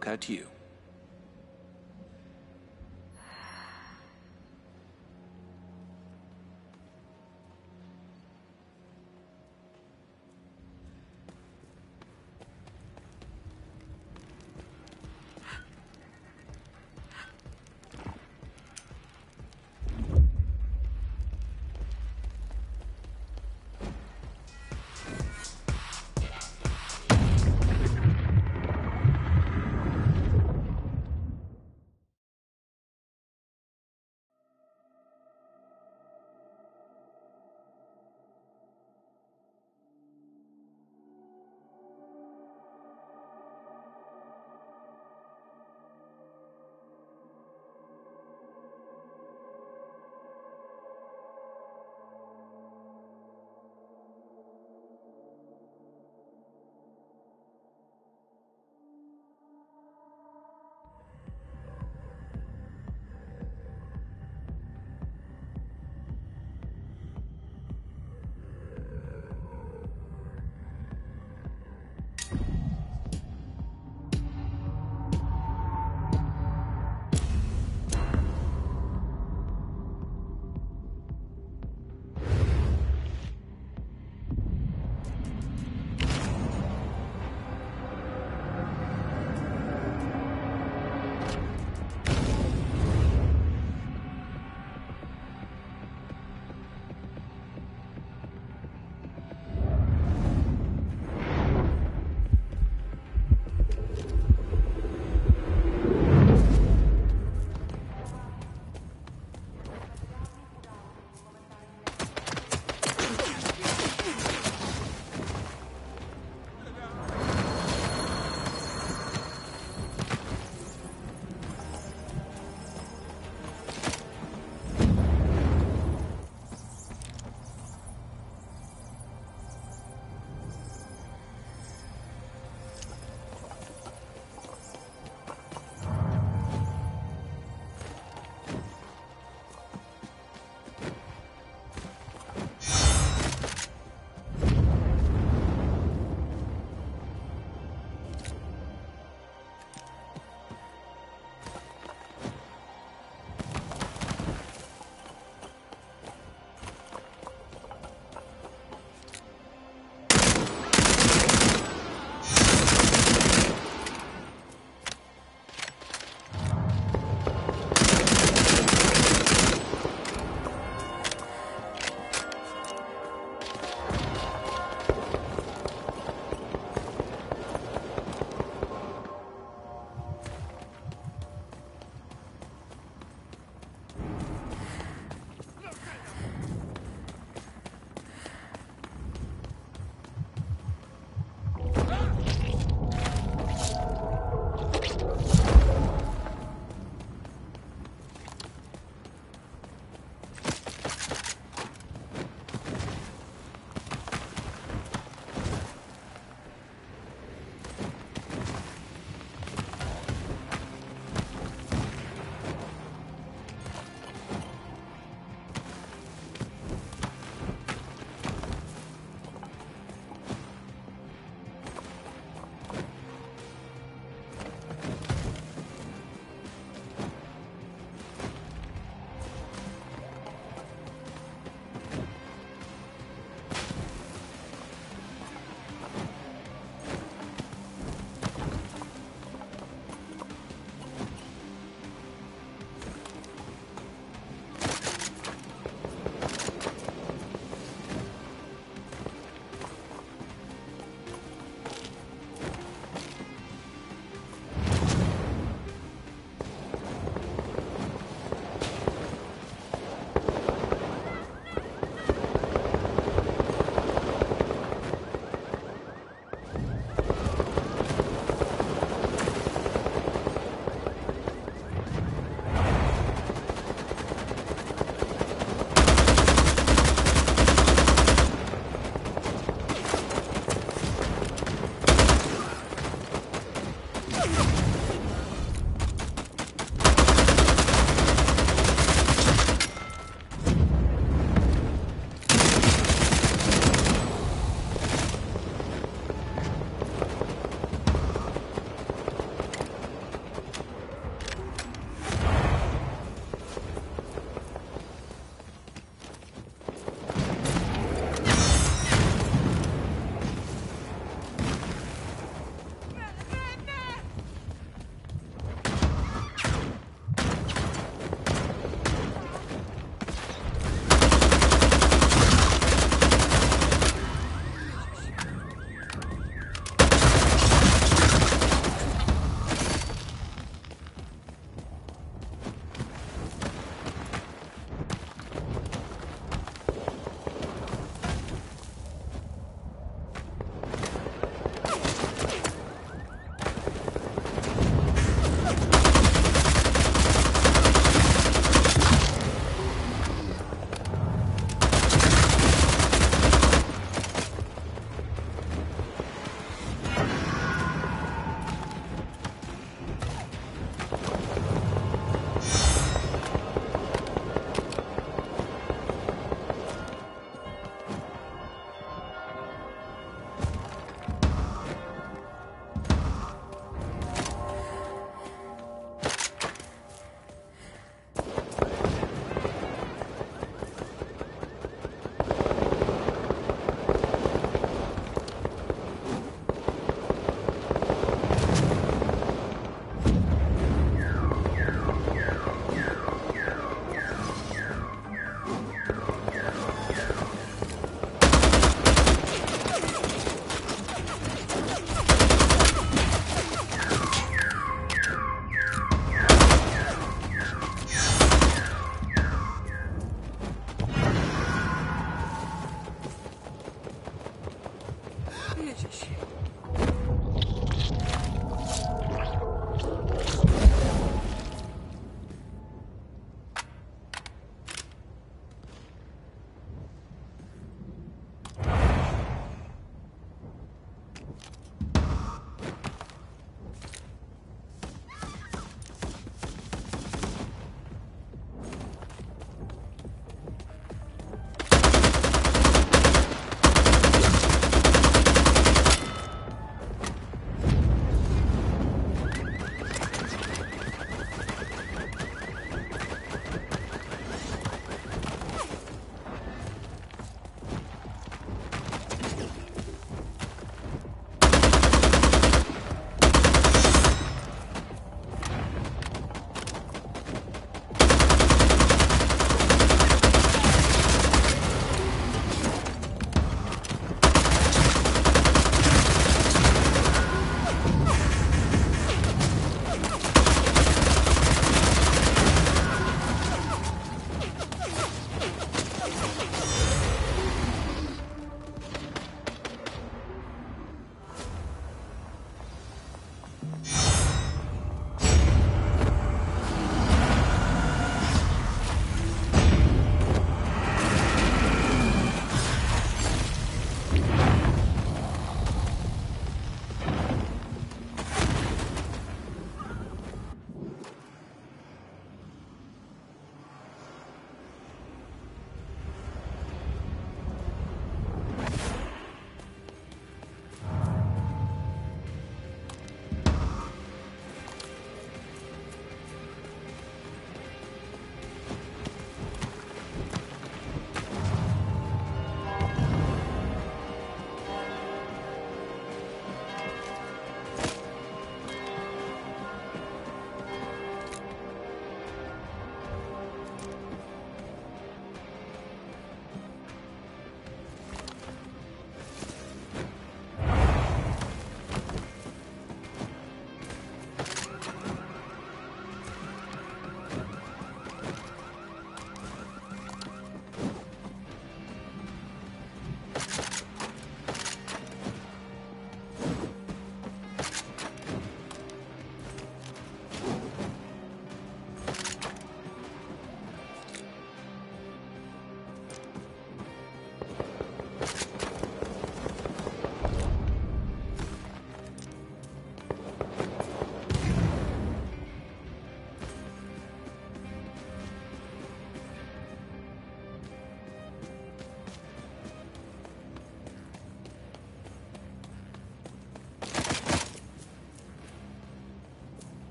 Look at you.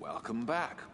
Welcome back.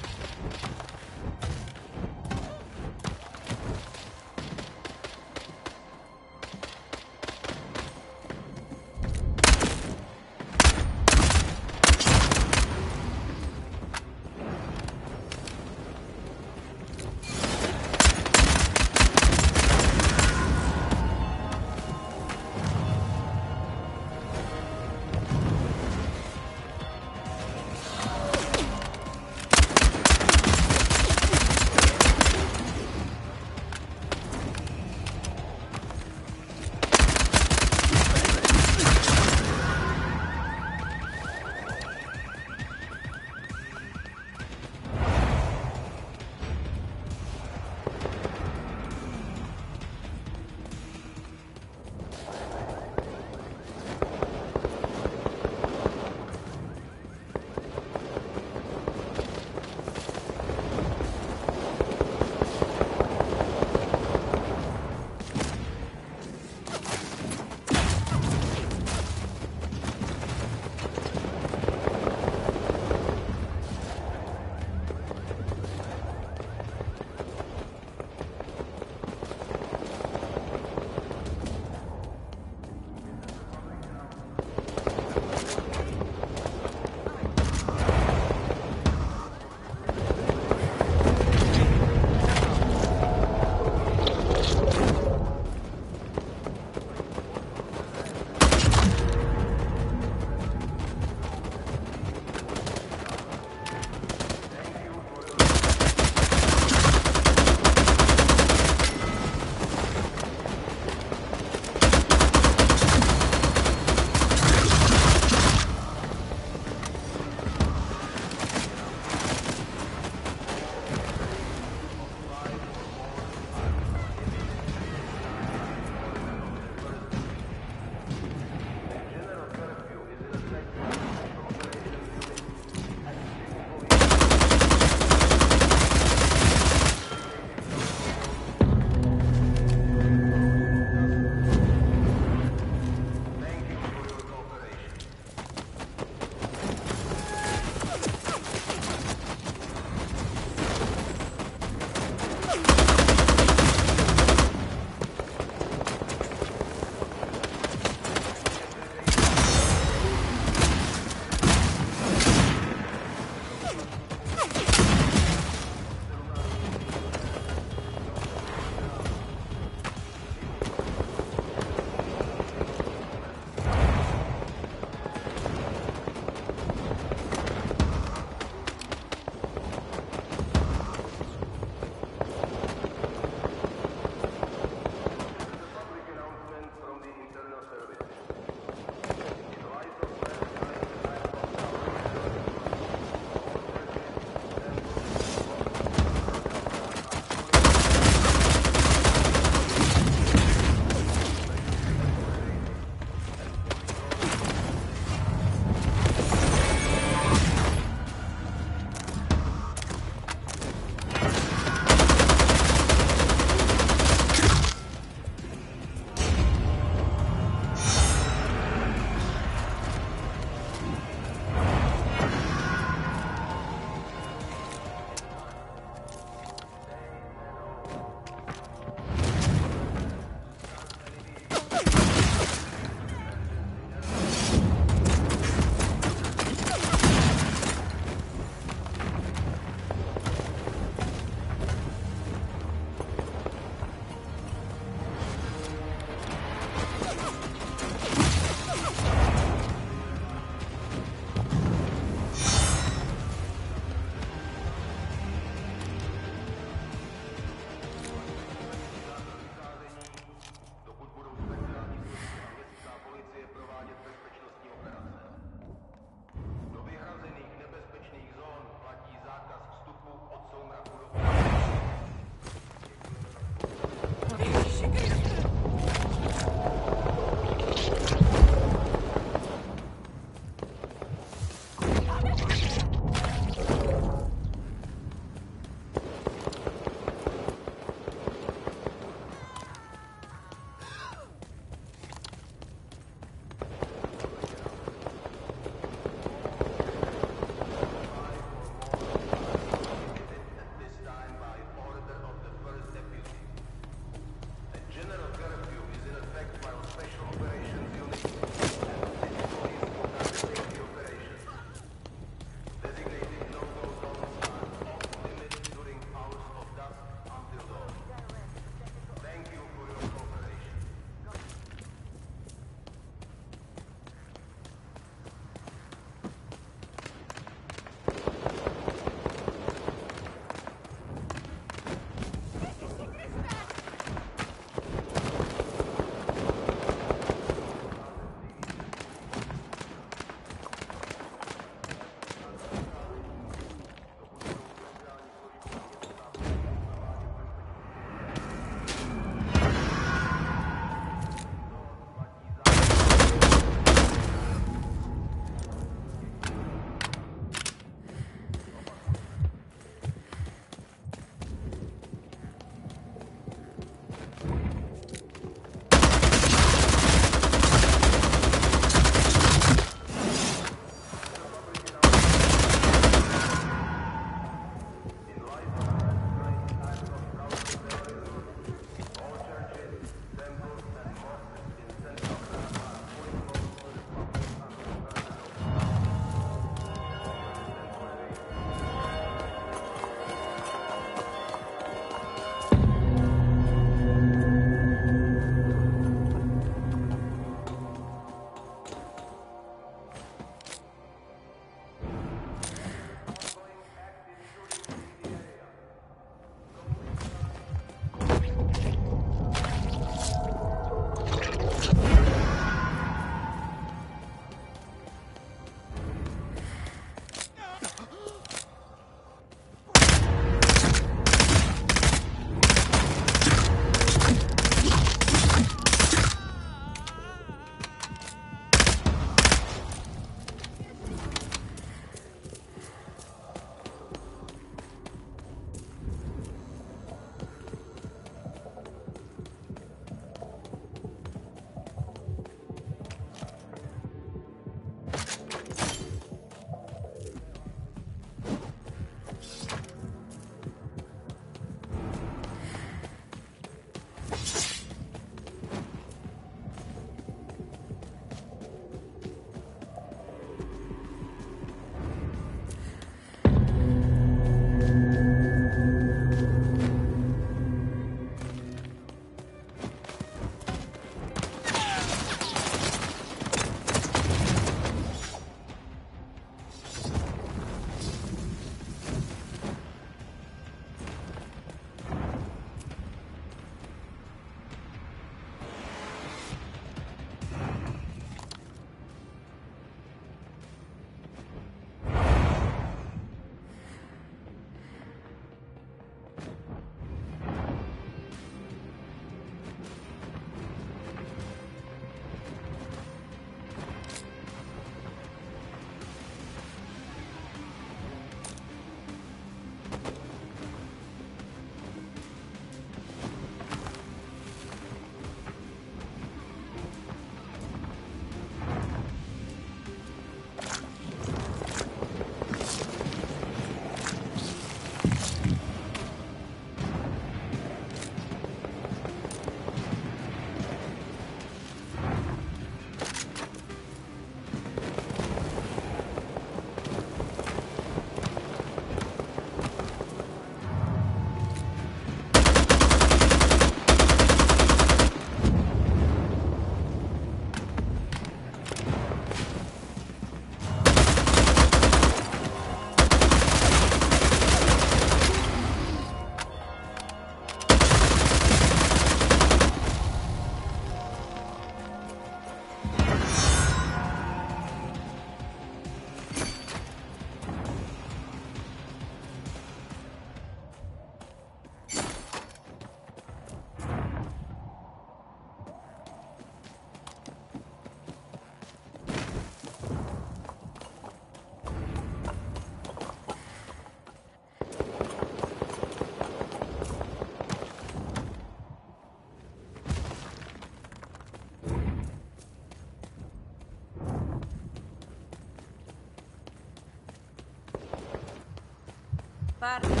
parte.